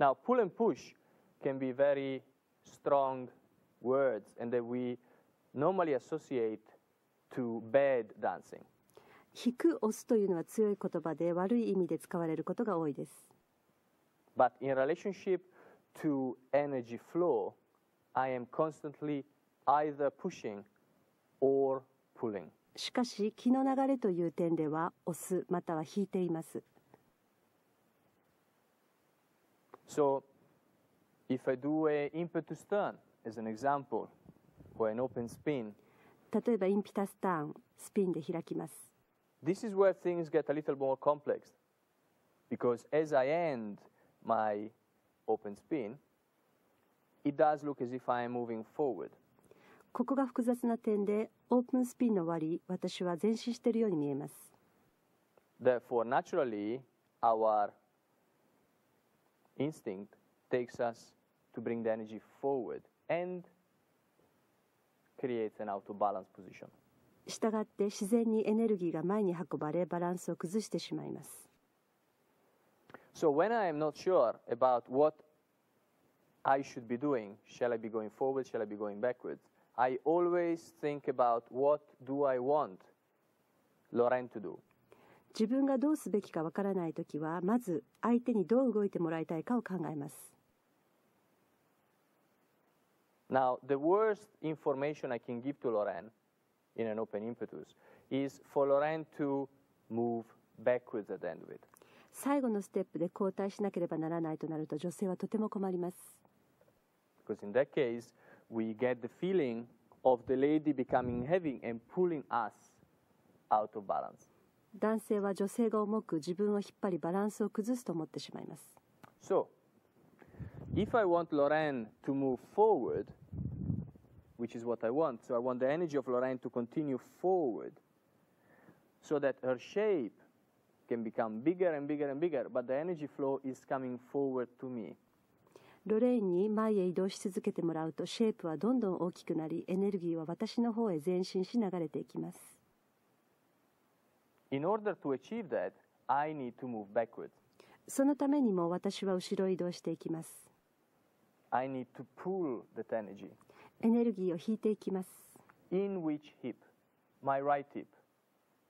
Now, pull and push can be very strong words and that we normally associate to bad dancing. 引く押すというのは強い言葉で悪い意味で使われることが多いです But in relationship to energy flow, I am constantly either pushing or pulling. しかし気の流れという点では押すまたは引いています So, if I do a impetus turn as an example, or an open spin, 例えばインピタスターンスピンで開きます this is where things get a little more complex. Because as I end my open spin, it does look as if I am moving forward. ここが複雑な点でオープンスピンの終わり私は前進しているように見えます Therefore, naturally, our instinct takes us to bring the energy forward and creates an out of balance position. したがって自然にエネルギーが前に運ばれバランスを崩してしまいます So, when I am not sure about what I should be doing, shall I be going forward, shall I be going backwards, I always think about what do I want Lorraine to do. 自分がどうすべきかわからないときはまず相手にどう動いてもらいたいかを考えます Now, the worst information I can give to Lorraine in an open impetus is for Lorraine to move backwards at the end of it. 最後のステップで交代しなければならないとなると女性はとても困ります Because in that case, we get the feeling of the lady becoming heavy and pulling us out of balance. 男性は女性が重く自分を引っ張りバランスを崩すと思ってしまいます So, if I want Lorraine to move forward, which is what I want, so I want the energy of Lorraine to continue forward so that her shape can become bigger and bigger and bigger, but the energy flow is coming forward to me. ロレインに前へ移動し続けてもらうとシェイプはどんどん大きくなりエネルギーは私の方へ前進し流れていきます In order to achieve that, I need to move backwards. そのためにも私は後ろへ移動していきます I need to pull that energy. エネルギーを引いていきます In which hip? My right hip.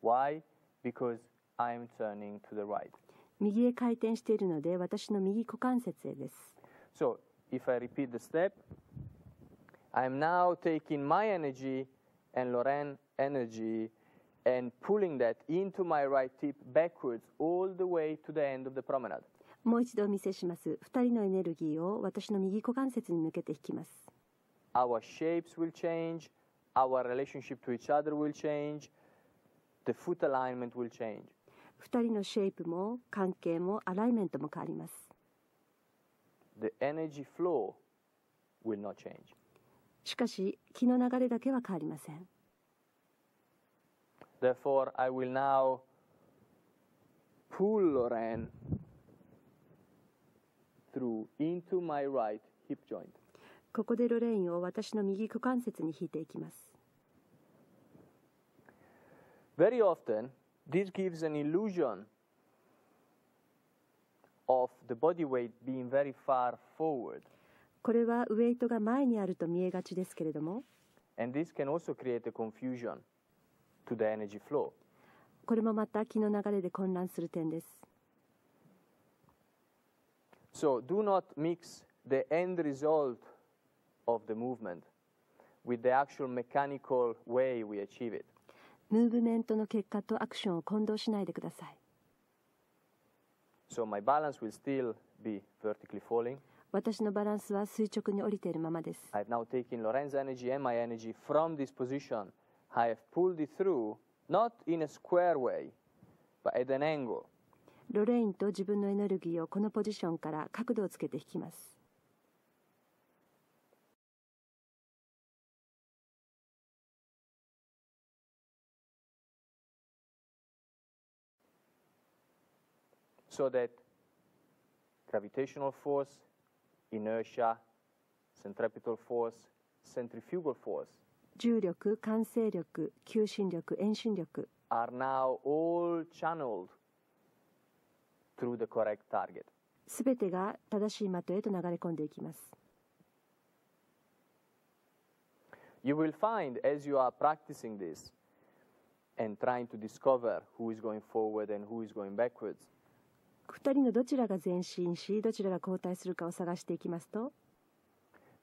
Why? Because I'm turning to the right. 右へ回転しているので私の右股関節へです So, if I repeat the step, I'm now taking my energy and Lorraine energy and pulling that into my right hip backwards all the way to the end of the promenade. もう一度お見せします2人のエネルギーを私の右股関節に抜けて引きます Our shapes will change, our relationship to each other will change, the foot alignment will change. 2人のシェイプも関係もアライメントも変わります The energy flow will not change. しかし気の流れだけは変わりません Therefore, I will now pull Lorraine through into my right hip joint. ここでロレインを私の右股関節に引いていきます Very often, this gives an illusion of the body weight being very far forward, これはウエイトが前にあると見えがちですけれども and this can also create a confusion to the energy flow. これもまた気の流れで混乱する点です So, do not mix the end result of the movement with the actual mechanical way we achieve it. ムーブメントの結果とアクションを混同しないでください So, my balance will still be vertically falling. 私のバランスは垂直に降りているままです I've now taken Lorenzo's energy and my energy from this position. I have pulled it through, not in a square way, but at an angle. ロレインと自分のエネルギーをこのポジションから角度をつけて引きます so that gravitational force, inertia, centripetal force, centrifugal force 重力慣性力求心力遠心力 are now all channeled through the correct target. すべてが正しい的へと流れ込んでいきます You will find as you are practicing this and trying to discover who is going forward and who is going backwards, 2人のどちらが前進しどちらが後退するかを探していきますと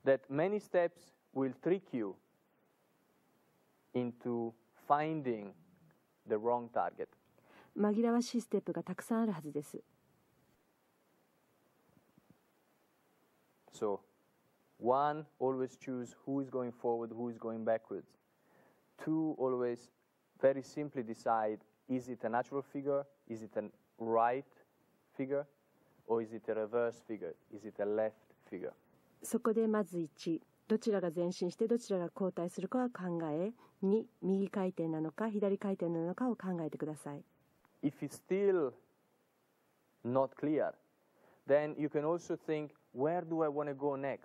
that many steps will trick you into finding the wrong target. 紛らわしいステップがたくさんあるはずです So, one, always choose who is going forward, who is going backwards. Two, always very simply decide is it a natural figure, is it a right figure, or is it a reverse figure, is it a left figure? そこでまず1 どちらが前進してどちらが後退するかは考え2右回転なのか左回転なのかを考えてください If it's still not clear, then you can also think where do I want to go next?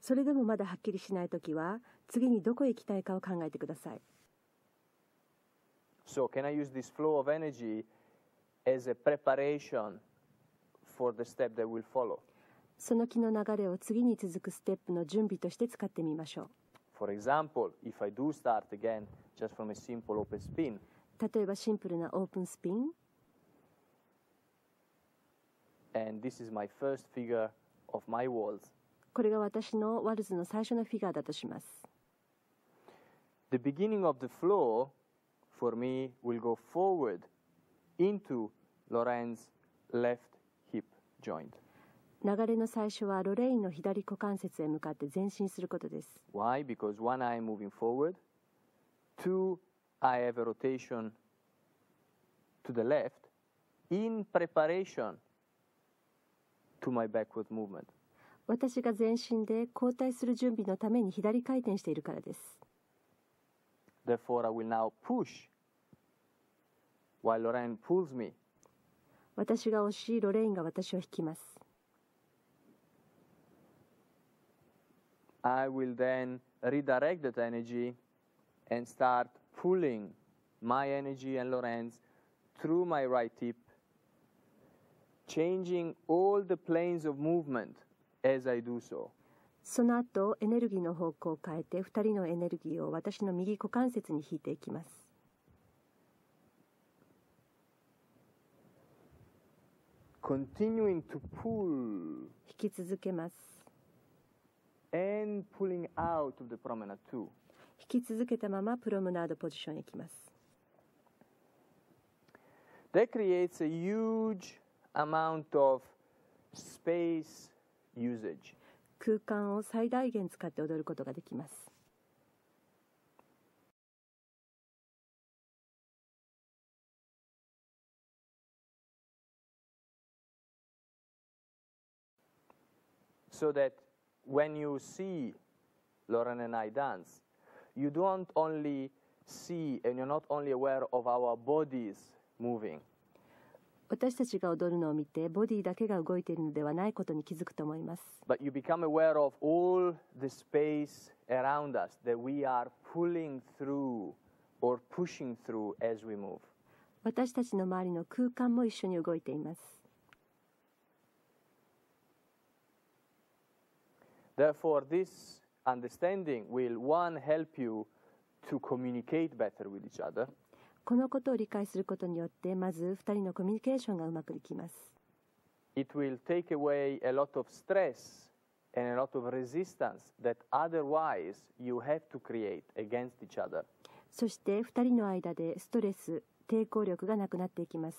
それでもまだはっきりしないときは次にどこへ行きたいかを考えてください So, can I use this flow of energy as a preparation for the step that will follow? その気の流れを次に続くステップの準備として使ってみましょ For example, if I do start again just from a simple open spin, う例えばシンプルなオープンスピン and this is my first figure of my walls, これが私のワルズの最初のフィギュアだとします the beginning of the flow for me will go forward into Lorraine's left hip joint. 流れの最初はロレインの左股関節へ向かって前進することです Why? Because one, am moving forward. Two, I have a rotation to the left in preparation to my backward movement. 私が前進で後退する準備のために左回転しているからです Therefore, I will now push while Lorraine pulls me. 私が押しロレインが私を引きます I will then redirect that energy and start pulling my energy and Lorraine's through my right hip, changing all the planes of movement as I do so. その後エネルギーの方向を変えて2人のエネルギーを私の右股関節に引いていきます Continuing to pull 引き続けます And pulling out of the promenade too. 引き続けたままプロムナードポジションへ行きます That creates a huge amount of space usage. 空間を最大限使って踊ることができます so that when you see Lauren and I dance, you don't only see and you're not only aware of our bodies moving, 私たちが踊るのを見てボディだけが動いているのではないことに気づくと思います but you become aware of all the space around us that we are pulling through or pushing through as we move. 私たちの周りの空間も一緒に動いています Therefore, this understanding will one help you to communicate better with each other. このことを理解することによってまず2人のコミュニケーションがうまくいきます It will take away a lot of stress and a lot of resistance that otherwise you have to create against each other. そして2人の間でストレス抵抗力がなくなっていきます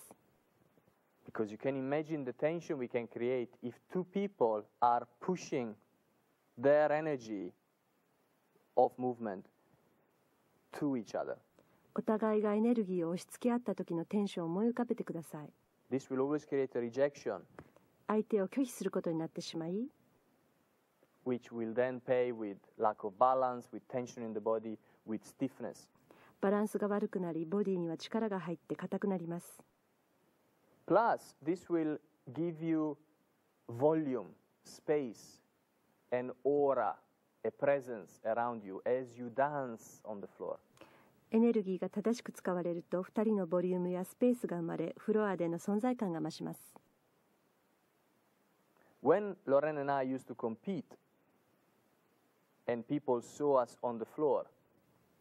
Because you can imagine the tension we can create if two people are pushing their energy of movement to each other. お互いがエネルギーを押し付け合った時のテンションを思い浮かべてください This will always create a rejection, 相手を拒否することになってしまい which will then pay with lack of balance, with tension in the body, with stiffness. バランスが悪くなりボディには力が入って硬くなります Plus, this will give you volume, space, and aura, a presence around you as you dance on the floor. エネルギーが正しく使われると2人のボリュームやスペースが生まれフロアでの存在感が増します When Lorraine and I used to compete, and people saw us on the floor,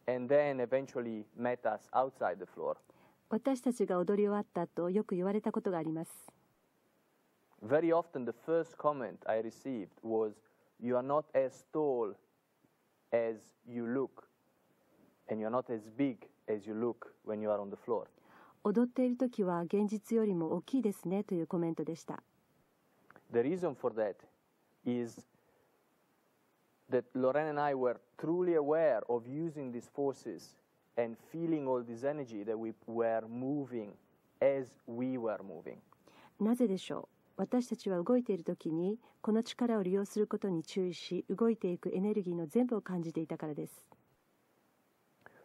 and then eventually met us outside the floor, 私たちが踊り終わった後よく言われたことがあります very often the first comment I received was, You are not as tall as you look, and you're not as big as you look when you are on the floor. 踊っている時は現実よりも大きいですねというコメントでした The reason for that is that Lorraine and I were truly aware of using these forces and feeling all this energy that we were moving as we were moving. なぜでしょう 私たちは動いている時にこの力を利用することに注意し動いていくエネルギーの全部を感じていたからです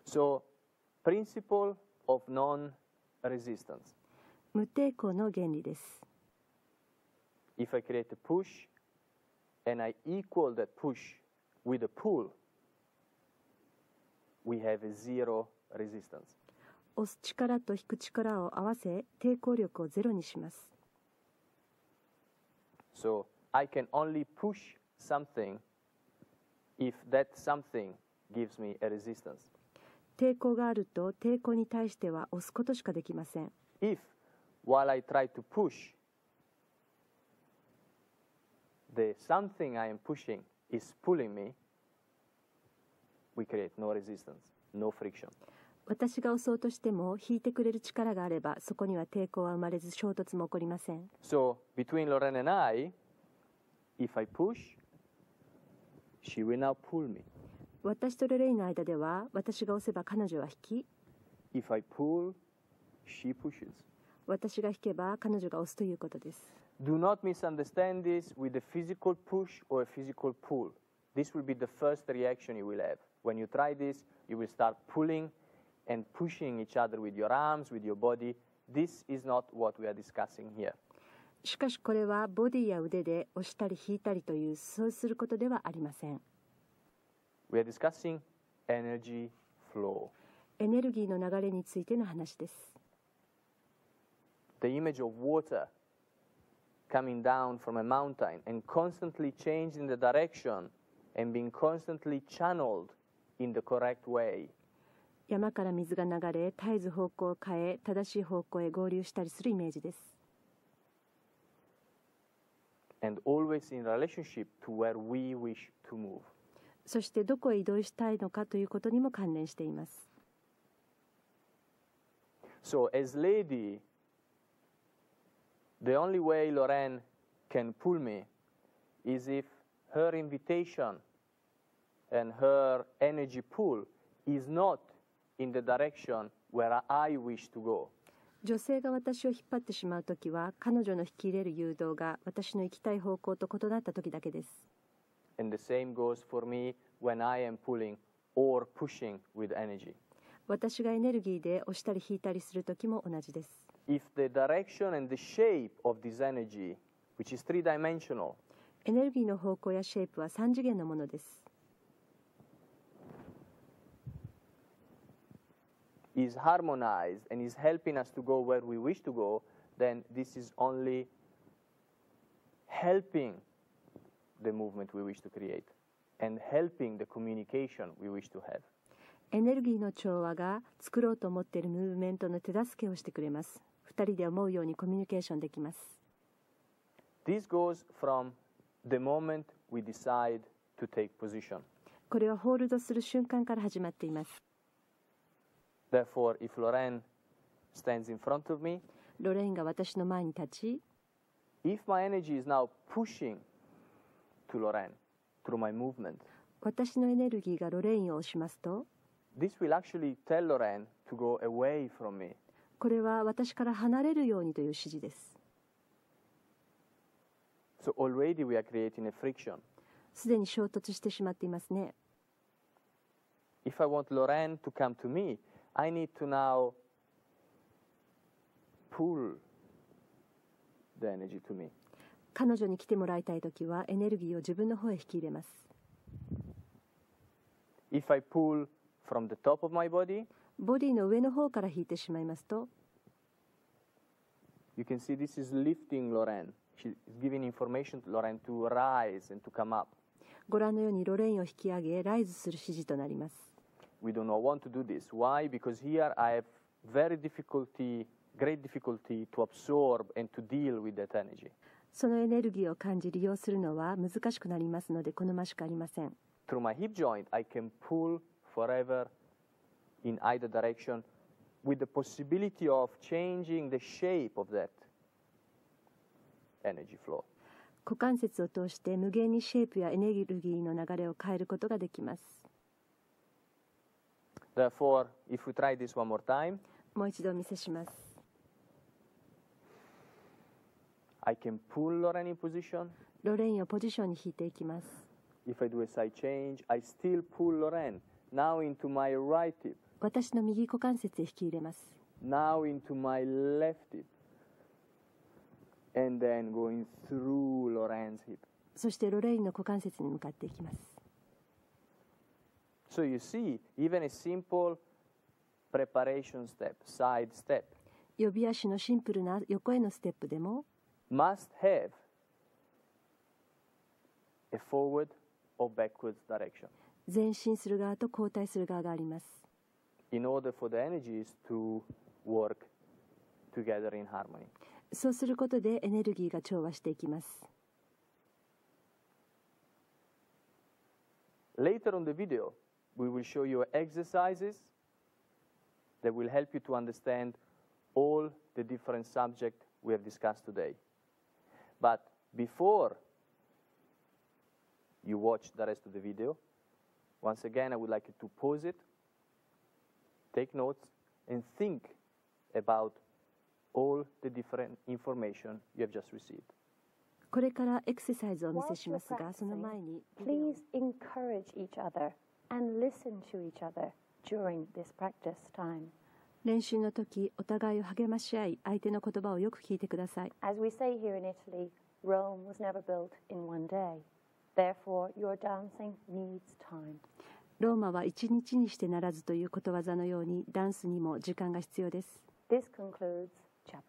So, principle of non resistance. 無抵抗の原理です If I create a push and I equal that push with a pull, we have a zero resistance. 押す力と引く力を合わせ抵抗力をゼロにします So I can only push something if that something gives me a resistance. 抵抗があると抵抗に対しては押すことしかできません If while I try to push, the something I am pushing is pulling me, we create no resistance, no friction. 私が押そうとしても引いてくれる力があればそこには抵抗は生まれず衝突も起こりません So between Lorraine and I, if I push, she will now pull me. 私とレレイの間では私が押せば彼女は引き If I pull, she pushes. 私が引けば彼女が押すということです Do not misunderstand this with a physical push or a physical pull. This will be the first reaction you will have. When you try this, you will start pulling and pushing each other with your arms, with your body. This is not what we are discussing here. しかしこれはボディや腕で押したり引いたりというそうすることではありません We are discussing energy flow. エネルギーの流れについての話です The image of water coming down from a mountain and constantly changing the direction and being constantly channeled in the correct way. 山から水が流れ絶えず方向を変え正しい方向へ合流したりするイメージです and always in relationship to where we wish to move. そしてどこへ移動したいのかということにも関連しています So, as lady, the only way Lorraine can pull me is if her invitation and her energy pull is not in the direction where I wish to go. 女性が私を引っ張ってしまうときは、彼女の引き入れる誘導が私の行きたい方向と異なったときだけです。私がエネルギーで押したり引いたりするときも同じです。エネルギーの方向やシェイプは三次元のものです。is harmonized and is helping us to go where we wish to go, then this is only helping the movement we wish to create and helping the communication we wish to have. エネルギーの調和が作ろうと思っているムーブメントの手助けをしてくれます2人で思うようにコミュニケーションできます This goes from the moment we decide to take position. これはホールドする瞬間から始まっています Therefore, if Lorraine stands in front of me, ロレインが私の前に立ち if my energy is now pushing to Lorraine through my movement, 私のエネルギーがロレインを押しますと this will actually tell Lorraine to go away from me. これは私から離れるようにという指示です So already we are creating a friction. すでに衝突してしまっていますね If I want Lorraine to come to me, I need to now pull the energy to me. 彼女に来てもらいたいときはエネルギーを自分の方へ引き入れます If I pull from the top of my body, ボディの上の方から引いてしまいますと you can see this is lifting Lorraine she's giving information to Lorraine to rise and to come up. ご覧のようにロレインを引き上げライズする指示となります We do not want to do this. Why? Because here I have very difficulty, great difficulty to absorb and to deal with that energy. そのエネルギーを感じ利用するのは難しくなりますので好ましくありません Through my hip joint, I can pull forever in either direction with the possibility of changing the shape of that energy flow. 股関節を通して無限にシェイプやエネルギーの流れを変えることができます Therefore, if we try this one more time, もう一度お見せします I can pull Lorraine in position. ロレインをポジションに引いていきます If I do a side change, I still pull Lorraine. Now into my right hip. 私の右股関節へ引き入れます Now into my left hip. And then going through Lorraine's hip. そしてロレインの股関節に向かっていきます So you see, even a simple preparation step, side step, 予備足のシンプルな横へのステップでも must have a forward or backwards direction 前進する側と後退する側があります in order for the energies to work together in harmony. そうすることでエネルギーが調和していきます Later on the video, we will show you exercises that will help you to understand all the different subjects we have discussed today. But before you watch the rest of the video, once again, I would like you to pause it, take notes, and think about all the different information you have just received. これからエクササイズをお見せ Whilst し you're ますがその前 practicing, に please encourage each other And listen to each other during this practice time. 練習の時お互いを励まし合い相手の言葉をよく聞いてください As we say here in Italy, Rome was never built in one day. Therefore, your dancing needs time. ローマは一日にしてならずということわざのようにダンスにも時間が必要です This concludes chapter.